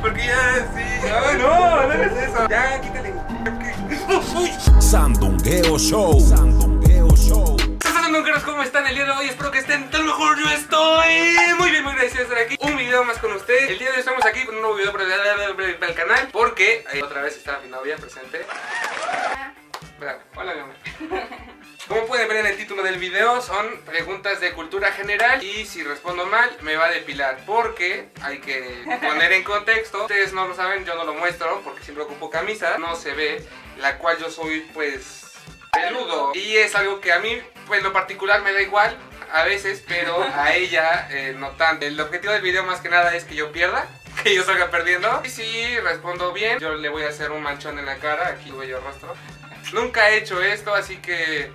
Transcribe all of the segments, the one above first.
Porque ya, sí. Ay, no, no hagas eso. Ya, quítale. Sandungueo Show. Sandungueo Show. Sandungueros, ¿cómo están el día de hoy? Espero que estén tan mejor. Yo estoy muy bien, muy agradecido de estar aquí. Un video más con ustedes. El día de hoy estamos aquí con un nuevo video para el, canal. Porque eh, otra vez está mi novia presente. Hola, mi amor. En el título del video, son preguntas de cultura general y si respondo mal me va a depilar porque hay que poner en contexto. Ustedes no lo saben, yo no lo muestro porque siempre ocupo camisa, no se ve, la cual yo soy pues peludo y es algo que a mí pues lo particular me da igual a veces, pero a ella eh, no tanto. El objetivo del video más que nada es que yo pierda que yo salga perdiendo. Y si respondo bien, yo le voy a hacer un manchón en la cara, aquí yo rostro. Nunca he hecho esto, así que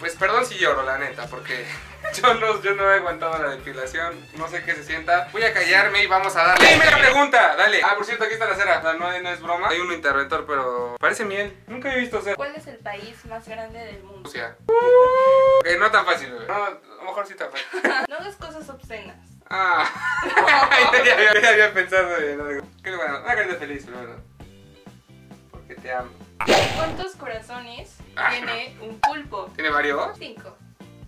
pues perdón si lloro, la neta, porque yo no, yo no he aguantado la depilación, no sé qué se sienta. Voy a callarme y vamos a darle. ¡Dime la pregunta! Dale. Ah, por cierto, aquí está la cera. No, no, es broma. Hay un interventor, pero parece miel. Nunca he visto cera. ¿Cuál es el país más grande del mundo? O sea. Ok, no tan fácil, bebé. No, a lo mejor sí tan fácil. No hagas cosas obscenas. Ah. ya, había, ya había pensado en algo. Qué bueno, una carita feliz, pero Porque te amo. ¿Cuántos corazones Ah, tiene un pulpo? ¿Tiene varios? Cinco.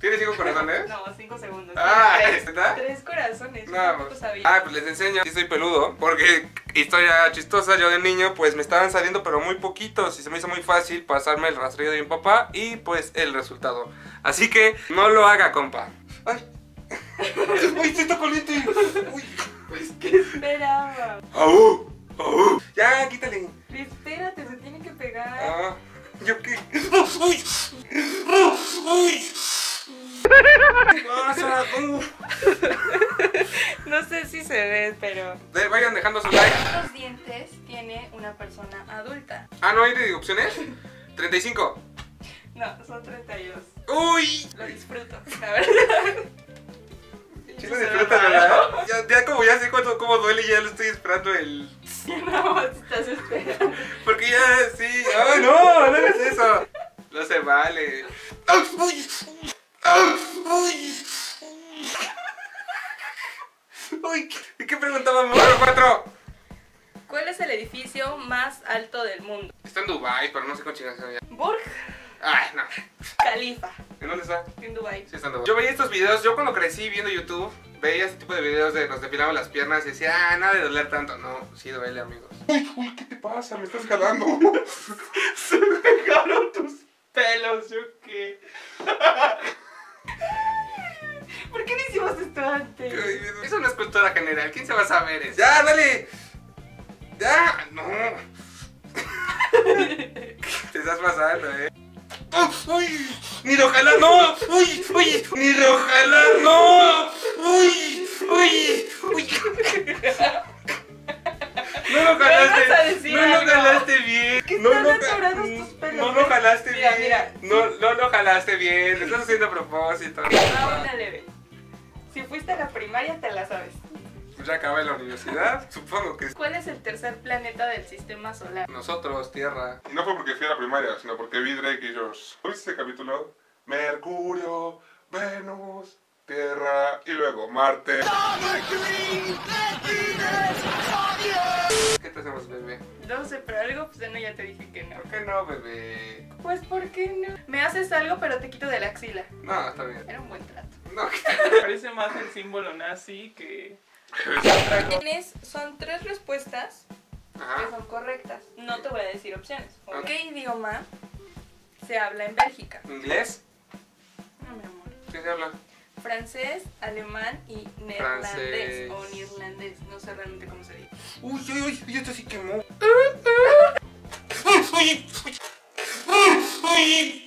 ¿Tiene cinco corazones? No, cinco segundos. Ah, tres, ¿está? tres corazones. No, pues, sabía. ah, pues les enseño. Sí soy peludo, porque historia chistosa, yo de niño pues me estaban saliendo pero muy poquitos y se me hizo muy fácil pasarme el rastrillo de mi papá y pues el resultado. Así que no lo haga, compa. Ay. Uy, siento caliente. Uy. Pues, ¿qué esperaba? Au, au. Ya, quítale. Yo qué. Uy. Uy. No sé si se ve, pero. De- Vayan dejando su like. ¿Cuántos dientes tiene una persona adulta? Ah, ¿no hay de opciones? 35. No, son 32. Uy. Lo disfruto, la verdad. Sí lo disfrutas, ¿verdad? Ya, ya como ya sé cuánto, cómo duele, ya lo estoy esperando el... No, estás esperando. Ya, sí... ¡Ay, no! ¡No hagas eso! No se vale. ¡Ay! ¡Ay! ¡Ay! ¡Ay! ¿Y qué preguntábamos? Número 4. ¿Cuál es el edificio más alto del mundo? Está en Dubai, pero no sé con ya. Burj Ay, no. Khalifa, ¿En dónde está? en Dubai. Sí, está en Dubai. Yo veía estos videos, yo cuando crecí viendo YouTube, veía este tipo de videos de nos depilamos las piernas y decía, ah, nada de doler tanto. No, sí duele, amigos. Uy, uy, ¿qué te pasa? Me estás jalando. Se me pegaron tus pelos, ¿yo qué? ¿Por qué no hicimos esto antes? Eso no es cultura general, ¿quién se va a saber eso? ¡Ya, dale! ¡Ya! ¡No! Te estás pasando, eh. ¡Uy! ¡Ni lo jalas, no! ¡Uy! ¡Uy! ¡Ni lo jalas, no! ¡Uy! ¡Uy! ¡Uy! No lo jalaste bien. Que no están lo ja- atorados tus pelos. No lo jalaste Mira, bien. mira. No, no lo jalaste bien. Lo estás haciendo a propósito. Ah, una leve. Si fuiste a la primaria, te la sabes. Pues ya acabé la universidad. Supongo que ¿Cuál es el tercer planeta del sistema solar? nosotros, Tierra. Y no fue porque fui a la primaria, sino porque vi Drake y Josh. ¿Viste ese capítulo? Mercurio, Venus, Tierra y luego Marte. ¿Qué te hacemos, bebé? No sé, pero algo, pues no, ya te dije que no. ¿Por qué no, bebé? Pues, ¿por qué no? Me haces algo, pero te quito de la axila. No, está bien. Era un buen trato. No, Parece más el símbolo nazi que. Tienes, son tres respuestas que son correctas. No te voy a decir opciones. ¿Qué idioma se habla en Bélgica? ¿Inglés? No, mi amor. ¿Qué se habla? Francés, alemán y neerlandés. Francés. O neerlandés. No sé realmente cómo se dice. Uy, uy, uy, uy, esto sí quemó. Yo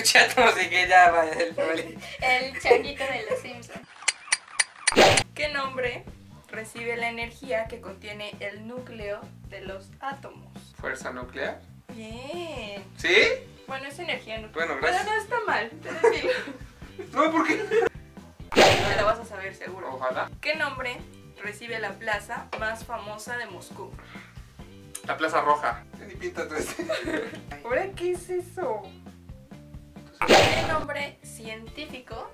El El changuito de los Simpsons. ¿Qué nombre recibe la energía que contiene el núcleo de los átomos? ¿Fuerza nuclear? Bien. ¿Sí? Bueno, es energía nuclear. Bueno, gracias. Pero no está mal, te. No, ¿por qué? Te lo vas a saber seguro. Ojalá. ¿Qué nombre recibe la plaza más famosa de Moscú? La Plaza Roja. Ni pinta tú este. ¿Ahora qué es eso? ¿Qué nombre científico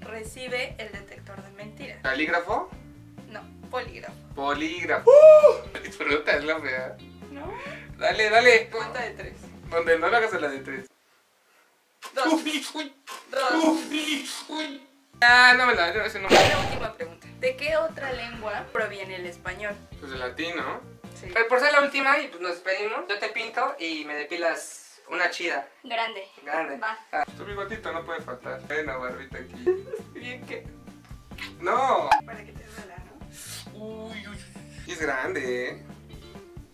recibe el detector de mentiras? ¿Calígrafo? No, polígrafo. Polígrafo. Disfruta, es la fea. ¿No? Dale, dale. Cuenta de tres. Donde no lo hagas a la de tres. Dos. Uy, uy, Dos. uy, uy. Ah, no me la, no, ese no. La última pregunta. ¿De qué otra lengua proviene el español? Pues de latín, ¿no? Sí. Pero por ser la última y pues nos despedimos, yo te pinto y me depilas una chida, Grande. grande. Va. Tu bigotito no puede faltar. Barbita aquí. Bien que. No. Para que te duela, ¿no? Uy, uy. Es grande, ¿eh?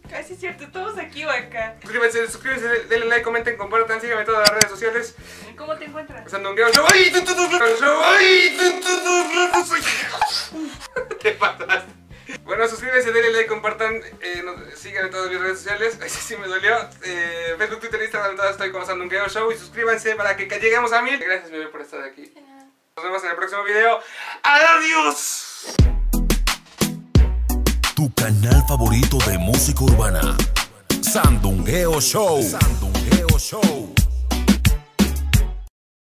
Casi cierto, todos aquí o acá. Suscríbanse, suscríbanse, denle like, comenten, compartan, síganme en todas las redes sociales. ¿Cómo te encuentras? Sandungueo. ¡Ay! ¡Ay! ¡Tú, tú, tú, tú! Soy- ¿Qué pasaste? Bueno, suscríbanse, denle like, compartan, eh, nos- síganme en todas mis redes sociales. Ay, sí, sí me dolió. Eh, Facebook, Twitter, Instagram, todas estoy como Sandungueo Show. Y suscríbanse para que lleguemos a mil. Gracias, bebé, por estar aquí. Nos vemos en el próximo video. ¡Adiós! Tu canal favorito de música urbana. Sandungueo Show. Sandungueo Show.